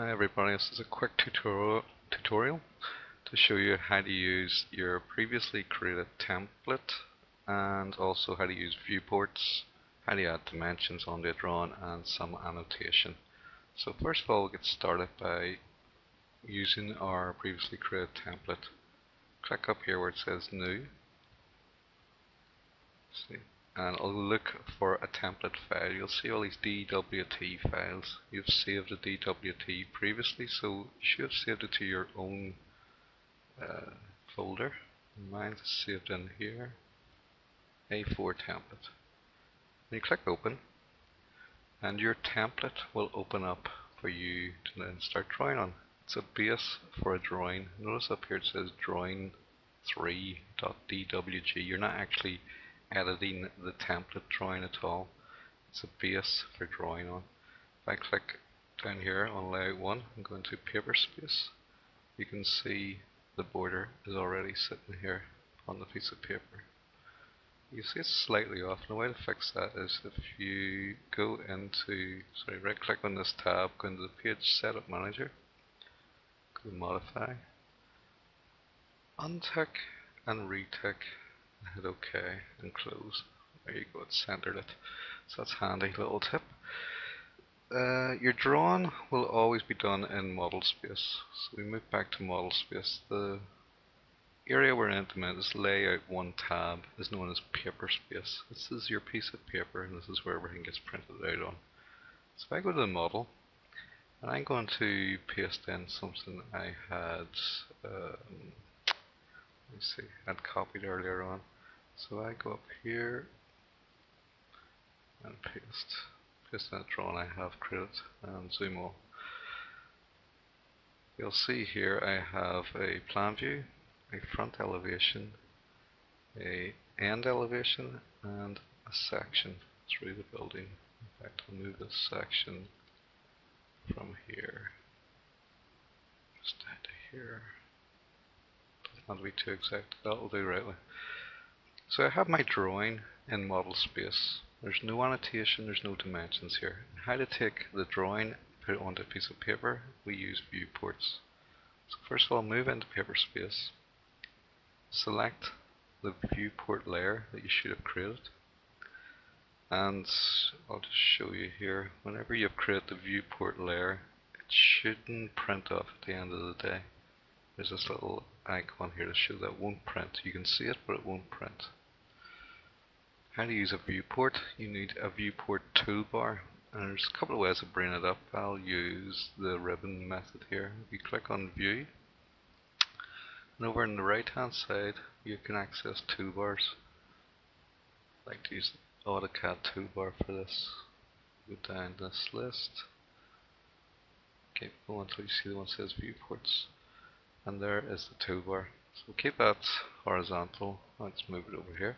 Hi everybody, this is a quick tutorial, tutorial to show you how to use your previously created template and also how to use viewports, how to add dimensions onto a drawing and some annotation. So first of all we'll get started by using our previously created template. Click up here where it says new See, and I'll look for a template file. You'll see all these DWT files. You've saved the DWT previously, so you should have saved it to your own uh, folder. Mine's saved in here. A4 template. And you click open, and your template will open up for you to then start drawing on. It's a base for a drawing. Notice up here it says drawing 3.dwg. You're not actually editing the template drawing at all. It's a base for drawing on. If I click down here on layout 1 and go into paper space, you can see the border is already sitting here on the piece of paper. You see it's slightly off. And the way to fix that is if you go into, sorry, right click on this tab, go into the page setup manager, go to modify, untick and retick hit OK and close. There you go, it centered it. So that's handy little tip. Uh, your drawing will always be done in model space. So we move back to model space. The area we're in at the minute, this layout one tab, is known as paper space. This is your piece of paper and this is where everything gets printed out on. So if I go to the model, and I'm going to paste in something I had um, let me see, I'd copied earlier on. So I go up here and paste, paste that drawing I have created and zoom all. You'll see here I have a plan view, a front elevation, a end elevation and a section through the building. In fact I'll move this section from here just down to here. Doesn't to be too exact, that'll do rightly. So I have my drawing in model space. There's no annotation, there's no dimensions here. How to take the drawing, put it onto a piece of paper, we use viewports. So first of all, move into paper space. Select the viewport layer that you should have created. And I'll just show you here, whenever you've created the viewport layer, it shouldn't print off at the end of the day. There's this little icon here to show that won't print. You can see it, but it won't print. How to use a viewport. You need a viewport toolbar. And there's a couple of ways of bringing it up. I'll use the ribbon method here. If you click on view, and over on the right hand side you can access toolbars. I like to use AutoCAD toolbar for this. Go down this list. Keep going until you see the one that says viewports. And there is the toolbar. So keep that horizontal. Let's move it over here.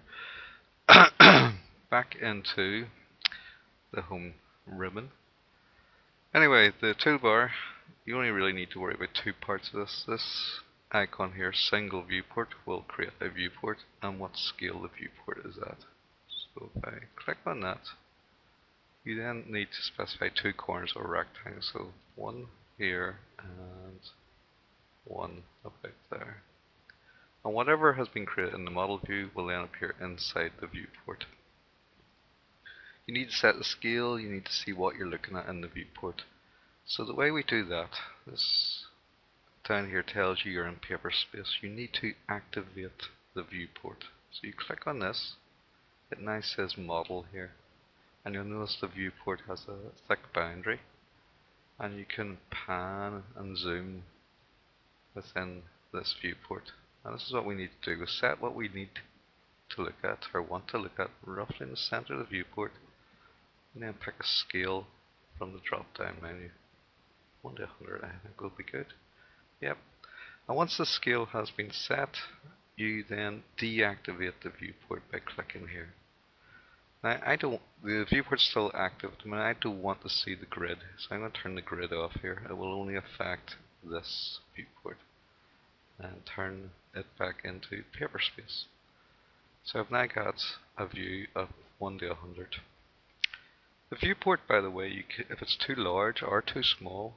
Back into the home ribbon. Anyway, the toolbar, you only really need to worry about two parts of this. This icon here, single viewport, will create a viewport and what scale the viewport is at. So if I click on that, you then need to specify two corners or rectangles. So one here and one about there and whatever has been created in the model view will then appear inside the viewport. You need to set the scale, you need to see what you're looking at in the viewport. So the way we do that, this down here tells you you're in paper space. You need to activate the viewport. So you click on this, it now says model here, and you'll notice the viewport has a thick boundary, and you can pan and zoom within this viewport. And this is what we need to do. We set what we need to look at or want to look at roughly in the center of the viewport and then pick a scale from the drop down menu. 1 to 100 I think will be good. Yep. And once the scale has been set, you then deactivate the viewport by clicking here. Now I don't, the viewport's still active, mean I don't want to see the grid, so I'm going to turn the grid off here. It will only affect this viewport and turn it back into paper space. So I've now got a view of 1 to 100. The viewport, by the way, can, if it's too large or too small,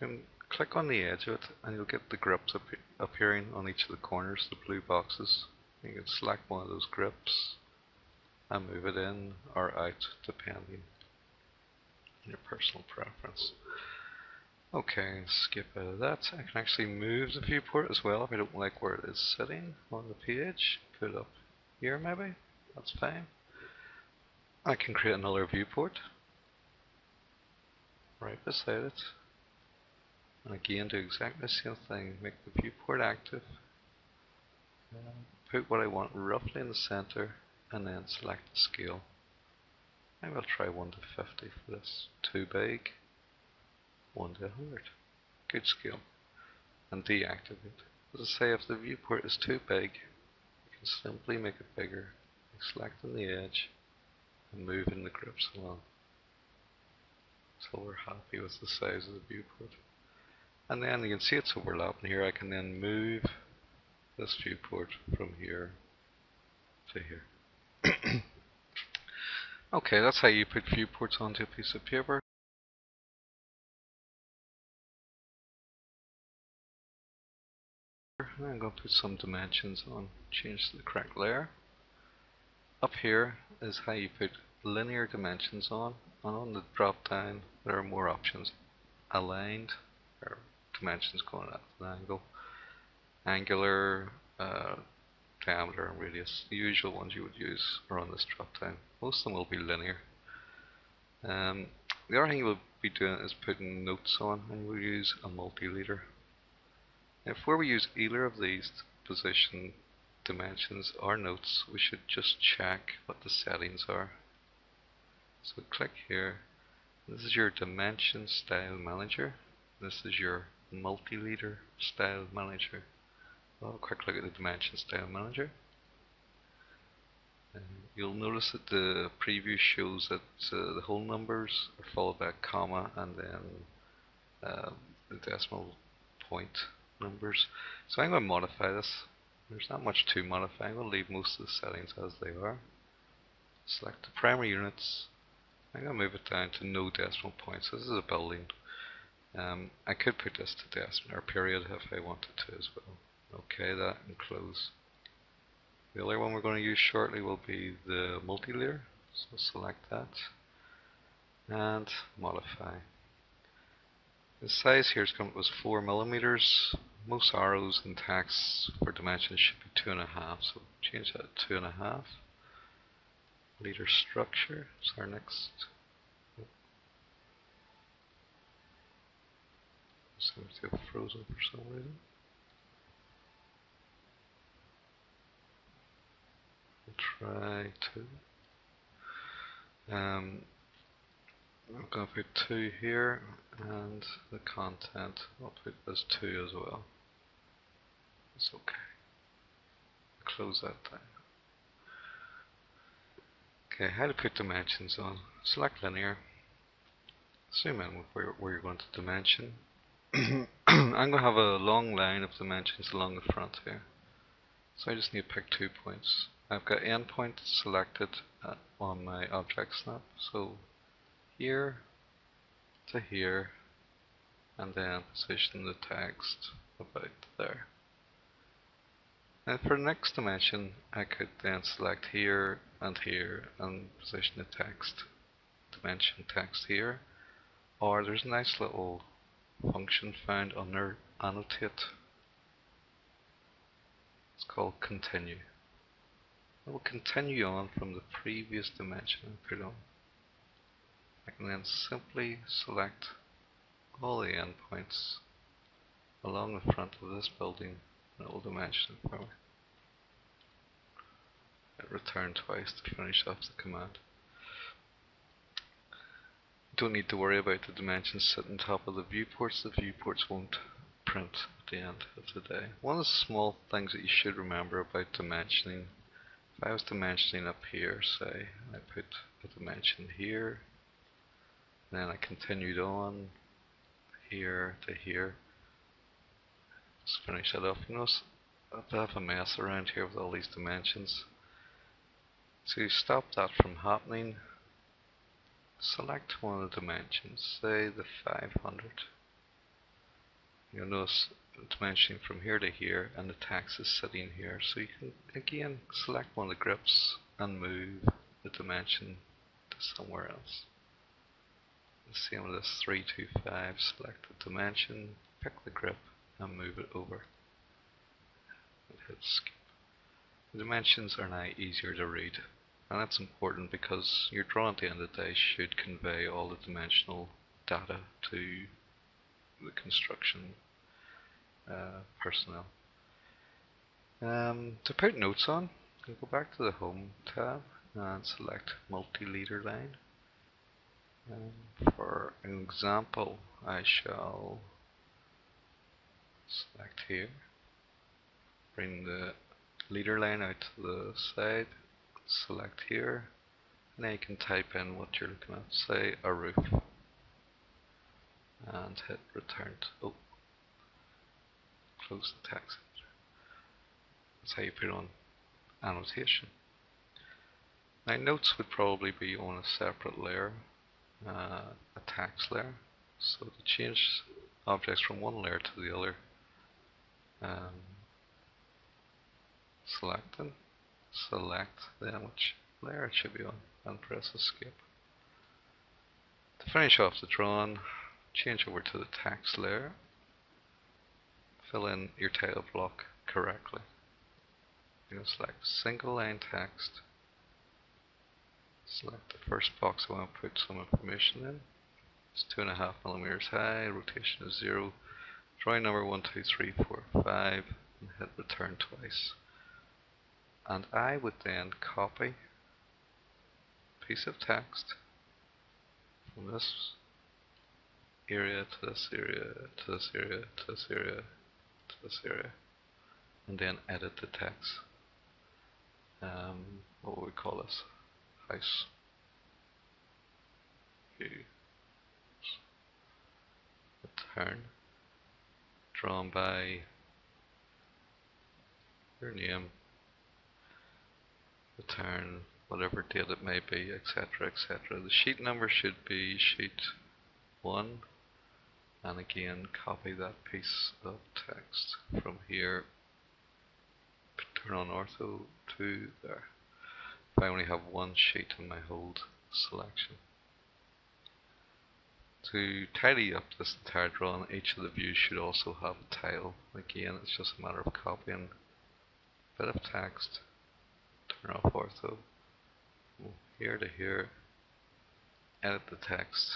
you can click on the edge of it and you'll get the grips appearing on each of the corners, the blue boxes. You can select one of those grips and move it in or out depending on your personal preference. Okay, skip out of that. I can actually move the viewport as well if I don't like where it is sitting on the page. Put it up here maybe. That's fine. I can create another viewport right beside it. And again do exactly the same thing. Make the viewport active. Put what I want roughly in the center and then select the scale. I will try 1 to 50 for this. Too big. 1 to 100. Good scale. And deactivate. As I say, if the viewport is too big, you can simply make it bigger. Select on the edge and move in the grips along. So we're happy with the size of the viewport. And then you can see it's overlapping here. I can then move this viewport from here to here. okay, that's how you put viewports onto a piece of paper. I'm going to put some dimensions on, change to the correct layer. Up here is how you put linear dimensions on, and on the drop down there are more options. Aligned, or dimensions going at an angle. Angular, uh, diameter and radius. The usual ones you would use are on this drop down. Most of them will be linear. Um, the other thing we'll be doing is putting notes on and we'll use a multi-leader. Before we use either of these to position dimensions or notes, we should just check what the settings are. So click here. This is your dimension style manager. This is your multi-leader style manager. Have a quick look at the dimension style manager. And you'll notice that the preview shows that uh, the whole numbers are followed by a comma and then uh, the decimal point numbers. So I'm going to modify this. There's not much to modify. To leave most of the settings as they are. Select the primary units. I'm going to move it down to no decimal points. This is a building. Um, I could put this to decimal or period if I wanted to as well. Okay, that and close. The other one we're going to use shortly will be the multi-leader. So select that and modify. The size here is coming was 4 millimeters. Most arrows and text for dimensions should be 2.5, so change that to 2.5. Leader structure is our next. Seems to have frozen for some reason. We'll try two. Um, To put two here and the content I'll put as two as well. It's okay. Close that down. Okay, how to put dimensions on. Select linear. Zoom in with where, where you're going to dimension. I'm going to have a long line of dimensions along the front here. So I just need to pick two points. I've got endpoint selected on my object snap. So here to here and then position the text about there. And for the next dimension I could then select here and here and position the text dimension text here. Or there's a nice little function found under annotate. It's called continue. It will continue on from the previous dimension I put on I can then simply select all the endpoints along the front of this building and it will dimension it for me. It return twice to finish off the command. Don't need to worry about the dimensions sitting on top of the viewports, the viewports won't print at the end of the day. One of the small things that you should remember about dimensioning, if I was dimensioning up here, say, I put a dimension here, then I continued on here to here. Let's finish off. You notice I have a mess around here with all these dimensions. To stop that from happening, select one of the dimensions, say the 500. you'll notice dimensioning from here to here and the text is sitting here. So you can again select one of the grips and move the dimension to somewhere else. This 325, select the dimension, pick the grip and move it over. And hit skip. The dimensions are now easier to read. And that's important because your drawing at the end of the day should convey all the dimensional data to the construction uh, personnel. Um, to put notes on, go back to the Home tab and select multi-leader line. For an example, I shall select here, bring the leader line out to the side, select here, and then you can type in what you're looking at, say a roof, and hit return to, oh, close the text. That's how you put on annotation. Now notes would probably be on a separate layer, uh, a text layer. So to change objects from one layer to the other, um, select them, select then which layer it should be on, and press escape. To finish off the drawing, change over to the text layer, fill in your title block correctly. You select single line text, select the first box I want to put some information in. It's two and a half millimeters high, rotation is zero, drawing number one, two, three, four, five, and hit return twice. And I would then copy a piece of text from this area to this area to this area to this area to this area and then edit the text. Um, what would we call this? House. View. Return. Drawn by your name. Return whatever date it may be, etc. etc. The sheet number should be sheet 1 and again copy that piece of text from here turn on ortho to there if I only have one sheet in my hold selection. To tidy up this entire drawing each of the views should also have a title again it's just a matter of copying. A bit of text. Turn off ortho. Here to here. Edit the text.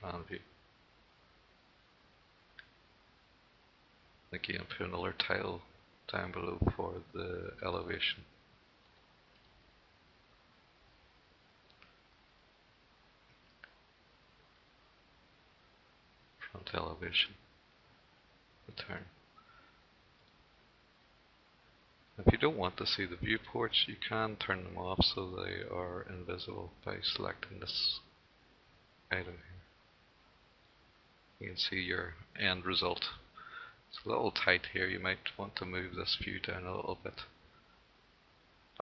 Plan view. Again, put another title down below for the elevation. Front elevation. Return. If you don't want to see the viewports, you can turn them off so they are invisible by selecting this item here you can see your end result. It's a little tight here, you might want to move this view down a little bit.